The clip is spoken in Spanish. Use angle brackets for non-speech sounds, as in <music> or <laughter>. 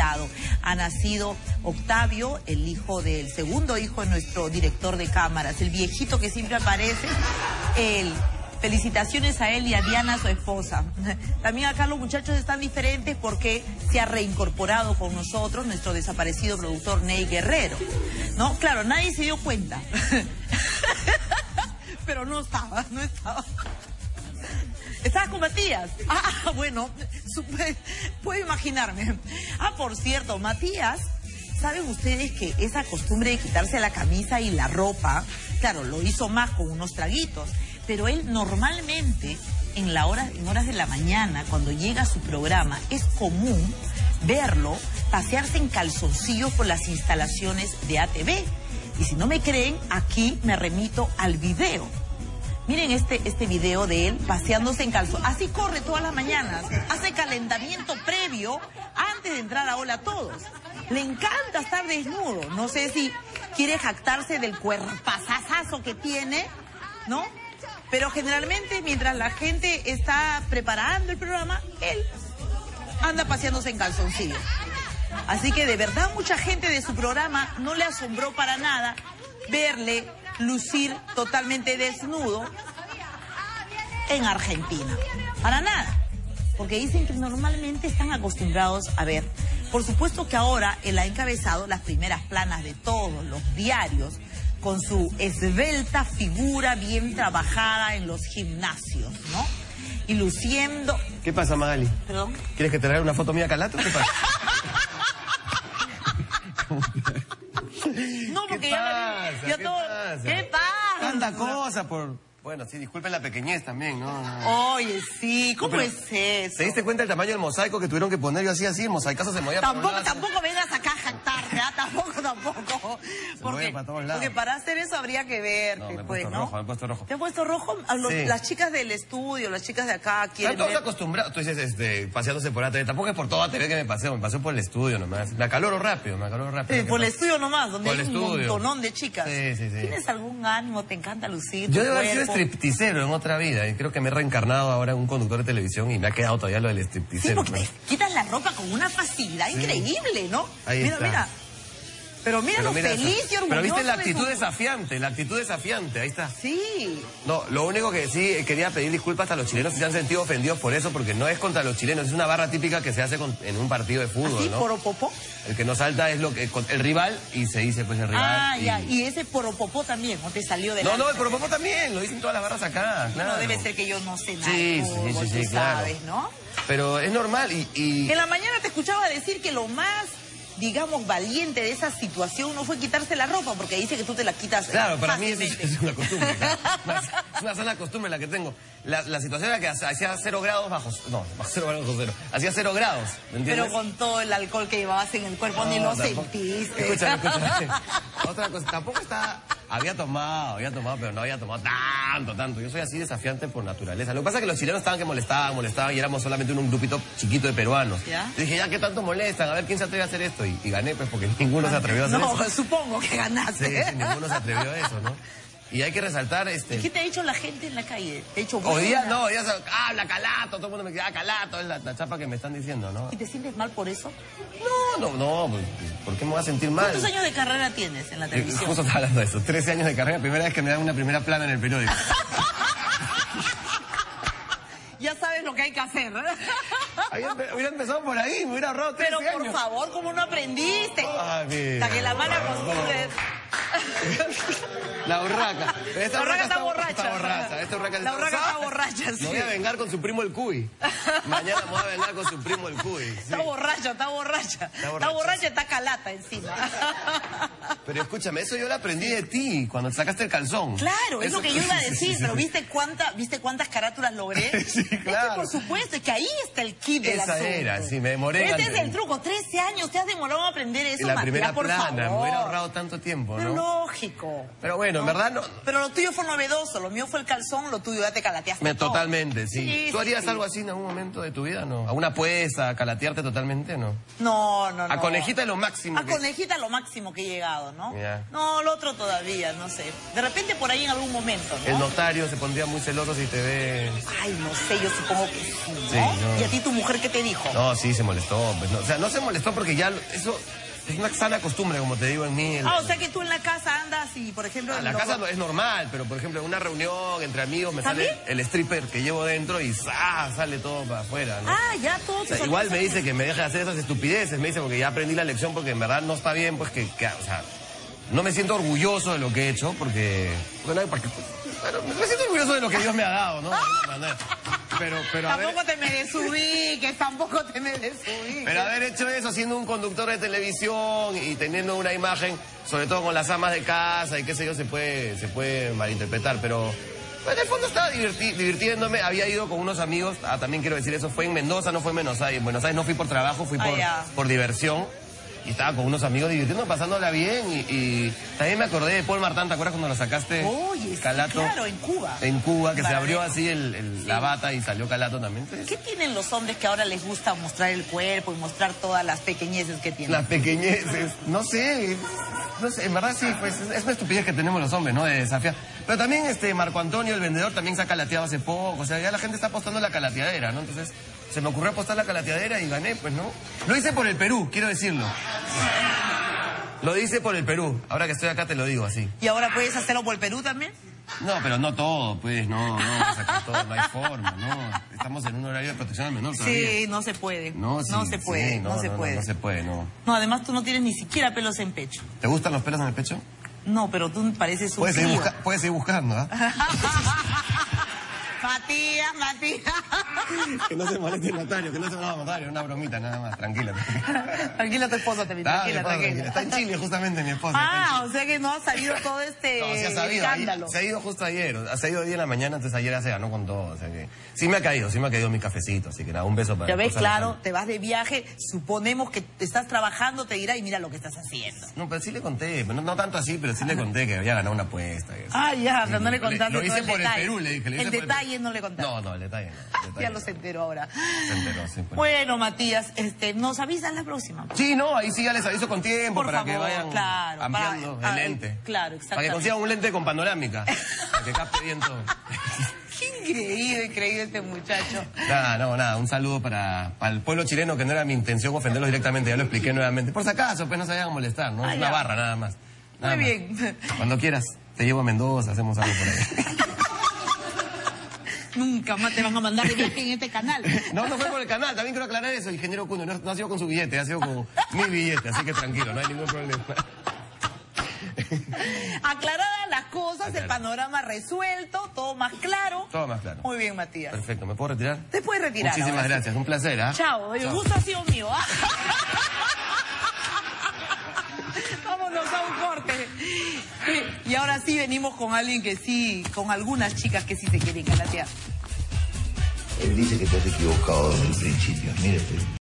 Ha nacido Octavio, el hijo del segundo hijo de nuestro director de cámaras, el viejito que siempre aparece. Felicitaciones a él y a Diana, su esposa. <laughs> También acá los muchachos están diferentes porque se ha reincorporado con nosotros nuestro desaparecido productor Ney Guerrero. No, claro, nadie se dio cuenta. <laughs> Pero no estaba, no estaba. ¿Estabas con Matías? <laughs> Ah, bueno, supe- puedo imaginarme. Ah, por cierto, Matías, ¿saben ustedes que esa costumbre de quitarse la camisa y la ropa, claro, lo hizo más con unos traguitos, pero él normalmente en, la hora, en horas de la mañana, cuando llega a su programa, es común verlo pasearse en calzoncillos por las instalaciones de ATV. Y si no me creen, aquí me remito al video. Miren este, este video de él paseándose en calzón. Así corre todas las mañanas. Hace calentamiento previo antes de entrar a Hola a Todos. Le encanta estar desnudo. No sé si quiere jactarse del cuerpazazazo que tiene, ¿no? Pero generalmente mientras la gente está preparando el programa, él anda paseándose en calzoncillo. Así que de verdad mucha gente de su programa no le asombró para nada verle lucir totalmente desnudo en Argentina. Para nada. Porque dicen que normalmente están acostumbrados a ver. Por supuesto que ahora él ha encabezado las primeras planas de todos los diarios con su esbelta figura bien trabajada en los gimnasios, ¿no? Y luciendo... ¿Qué pasa, Magali? Perdón. ¿Quieres que te traiga una foto mía calato? ¿Qué pasa? <laughs> No, porque ¿Qué ya, ya ¿Qué todo... pasa? ¿Qué pasa? Tanta cosa por... Bueno, sí, disculpen la pequeñez también, ¿no? Oye, sí, ¿cómo Pero, es eso? ¿Te diste cuenta del tamaño del mosaico que tuvieron que poner? Yo así, así, el mosaicazo se movía Tampoco, tampoco vengas a Tampoco, tampoco. mueve para todos lados. porque para hacer eso habría que No, me he pues, puesto ¿no? rojo, me he puesto rojo. ¿Te has puesto rojo? A los- Sí. Las chicas del estudio, las chicas de acá quieren Están todos ver- acostumbrados. Tú dices, este, paseándose por ATV. Tampoco es por todo ATV que me paseo, me paseo por el estudio nomás. Me acaloro rápido, me acaloro rápido. Sí, ¿Qué por el estudio nomás, donde Por hay el un estudio. montonón de chicas. Sí, sí, sí. ¿Tienes algún ánimo? ¿Te encanta lucir? Yo debo haber sido stripticero en otra vida y creo que me he reencarnado ahora en un conductor de televisión y me ha quedado todavía lo del Sí, stripticero. porque ¿no? te quitas la ropa con una facilidad increíble, ¿no? Ahí mira, está. mira. Pero mira lo feliz eso. y orgulloso Pero viste la de actitud su- desafiante, la actitud desafiante, ahí está. Sí. No, lo único que sí eh, quería pedir disculpas a los chilenos si se han sentido ofendidos por eso, porque no es contra los chilenos, es una barra típica que se hace con- en un partido de fútbol, ¿Así, ¿no? poropopó? El que no salta es lo que el rival y se dice pues el rival. Ah, y- ya. Y ese poropopó también, ¿no te salió de No, no, el propopo también, lo dicen todas las barras acá, claro. No debe ser que yo no sé nada. Sí, sí, sí, sí, tú claro. Pero es normal y... y- En la mañana te escuchaba decir que lo más, digamos, valiente de esa situación no fue quitarse la ropa, porque dice que tú te la quitas Claro, para mí es, una costumbre. claro. <laughs> Es una sana costumbre la que tengo. La, la situación era que hacía cero grados bajo... No, <laughs> cero grados bajo cero. Hacía cero grados, ¿me entiendes? Pero con todo el alcohol que llevabas en el cuerpo ni lo tampoco- sentiste. Escúchame, escúchame. <laughs> Otra cosa, tampoco está... Había tomado, había tomado, pero no había tomado tanto, tanto. Yo soy así desafiante por naturaleza. Lo que pasa es que los chilenos estaban que molestaban, molestaban y éramos solamente un grupito chiquito de peruanos. ¿Ya? Yo dije, ya, ¿qué tanto molestan? A ver quién se atreve a hacer esto. Y, y gané, pues, porque <laughs> ninguno se atrevió a hacer No, eso. supongo que ganaste. Sí, sí, ninguno se atrevió a eso, ¿no? <laughs> Y hay que resaltar, este... ¿Qué te ha dicho la gente en la calle? ¿Te ha dicho Hoy día no, día se- habla calato, todo el mundo me dice, ah, calato, es la, la chapa que me están diciendo, ¿no? ¿Y te sientes mal por eso? No, no, no, pues, ¿por qué me voy a sentir mal? ¿Cuántos años de carrera tienes en la Eh, televisión? Justo estaba hablando de eso, 13 años de carrera, primera vez que me dan una primera plana en el periódico. <laughs> Ya sabes lo que hay que hacer. <laughs> Hubiera empezado por ahí, me hubiera ahorrado 13 Pero por años. favor, ¿cómo no aprendiste? Hasta que la mala costumbre... <laughs> La urraca. Esta La urraca está borracha. Está borracha. Esta urraca La urraca está borracha, <laughs> sí. Me voy a vengar con su primo el cuy. Mañana me voy a vengar con su primo el cuy. sí. Está borracha, está borracha. Está borracha. borracha, está calata encima. Pero escúchame, eso yo lo aprendí de ti, cuando sacaste el calzón. Claro, es Eso- lo que yo iba a <laughs> decir, pero. ¿viste, cuánta, ¿viste cuántas carátulas logré? <laughs> Sí, Es que, claro. por supuesto, es que ahí está el kit del Esa asunto. era, sí, me demoré Este es el truco, 13 años, te has demorado en aprender eso, la Matías, primera por plana, favor. me hubiera ahorrado tanto tiempo, Pero ¿no? lógico. Pero bueno, en verdad no. Pero lo tuyo fue novedoso, lo mío fue el calzón, lo tuyo ya te calateaste Me. Totalmente, sí. ¿Tú harías algo así en algún momento de tu vida, no? ¿A una apuesta, a calatearte totalmente, no? No, no, no. A conejita es lo máximo. A que- conejita lo máximo que he llegado, ¿no? No, lo otro todavía, no sé. De repente por ahí en algún momento, ¿no? El notario se pondría muy celoso si te ve... Ay, no sé, yo supongo que sí, ¿no? Sí, no. ¿Y a ti tu mujer qué te dijo? No, sí, se molestó. pues, no. O sea, no se molestó porque ya eso es una sana costumbre, como te digo en mí. el- Ah, o sea que tú en la casa andas y, por ejemplo... Ah, la casa no es normal, pero por ejemplo en una reunión entre amigos me sale el stripper que llevo dentro y ¡zah! sale todo para afuera, ¿no? Ah, ya todos O sea, tus igual me dice que me deje de hacer esas estupideces, me dice porque ya aprendí la lección porque en verdad no está bien, pues que, que, o sea, no me siento orgulloso de lo que he hecho porque, bueno, porque- bueno, me siento orgulloso de lo que Dios me ha dado, ¿no? De alguna manera. Pero, pero Tampoco te me desubiques, tampoco te me desubiques. pero haber hecho eso siendo un conductor de televisión y teniendo una imagen, sobre todo con las amas de casa y qué sé yo, se puede, se puede malinterpretar, pero en el fondo estaba divirtiéndome, había ido con unos amigos, ah, también quiero decir eso, fue en Mendoza, no fue en Buenos Aires, en Buenos Aires no fui por trabajo, fui Ah, por, por diversión. Y estaba con unos amigos divirtiendo, pasándola bien. Y, y también me acordé de Paul Martán, ¿te acuerdas cuando lo sacaste? Oye, sí, claro, en Cuba. En Cuba, que se abrió así el- el- la bata y salió Calato también. Entonces, ¿Qué tienen los hombres que ahora les gusta mostrar el cuerpo y mostrar todas las pequeñeces que tienen? Las pequeñeces, no sé, no sé, en verdad sí, pues es, es una estupidez que tenemos los hombres, ¿no? De desafiar. Pero también este Marco Antonio, el vendedor, también se ha calateado hace poco, o sea, ya la gente está apostando la calateadera, ¿no? Entonces, se me ocurrió apostar la calateadera y gané, pues, ¿no? Lo hice por el Perú, quiero decirlo. Lo hice por el Perú, ahora que estoy acá te lo digo así. ¿Y ahora puedes hacerlo por el Perú también? No, pero no todo, pues, no, no, sacar todo, no hay forma, no. Estamos en un horario de protección al menor todavía. Sí, no se puede. No, sí, se puede, sí, no, se puede. No, se puede, no. No, además tú no tienes ni siquiera pelos en pecho. ¿Te gustan los pelos en el pecho? No, pero tú pareces un Puedes seguir buscando, ¿ah? <laughs> Matías, Matías. Que no se moleste el notario, que no se moleste el notario, una bromita nada más, tranquila. Tranquila tu esposa también, Ah, tranquila, tranquila. Está en Chile justamente mi esposa. Ah, o sea que no ha salido todo este No, sí ha sabido, ahí- escándalo. se ha ido justo ayer, se ha ido hoy en la mañana, entonces ayer se ganó con todo, o sea que... Sí me ha caído, sí me ha caído mi cafecito, así que nada, un beso para Ya ves, claro, te vas de viaje, suponemos que estás trabajando, te dirá y mira lo que estás haciendo. No, pero sí le conté, no, no tanto así, pero sí le conté que había ganado una apuesta. y eso. Ah, ya, pero no le contaste Lo todo hice el por detalle. el Perú, le dije. le hice El por no le contaste. No, no, el detalle no. <laughs> Ya no. lo se enteró ahora. Se enteró, sí. pues. Bueno, Matías, este, nos avisas la próxima. Sí, no, ahí sí ya les aviso con tiempo Por para que vayan claro, ampliando para- el lente. claro, Para que exactamente. consigan un lente con panorámica, para que capte bien todo. <laughs> Qué increíble, increíble este muchacho. Nada, no, nada, un saludo para, para el pueblo chileno, que no era mi intención ofenderlos directamente, ya lo expliqué nuevamente. Por si acaso, pues no se vayan a molestar, ¿no? Es una barra nada más. Nada Muy más. bien. Cuando quieras, te llevo a Mendoza, hacemos algo por ahí. <laughs> Nunca más te van a mandar de viaje en este canal. <laughs> No, no fue por el canal, también quiero aclarar eso, ingeniero Cuno, no, no ha sido con su billete, ha sido con mi billete, así que tranquilo, no hay ningún problema. <laughs> Aclaradas las cosas, el panorama resuelto, todo más claro. Todo más claro. Muy bien, Matías. Perfecto, ¿me puedo retirar? Te puedes retirar. Muchísimas gracias, un placer, ¿ah? Chao, el gusto ha sido mío. ¿ah? <laughs> Vámonos a un corte. Y ahora sí venimos con alguien que sí, con algunas chicas que sí se quieren calatear. Él dice que te has equivocado desde el principio. Mírate.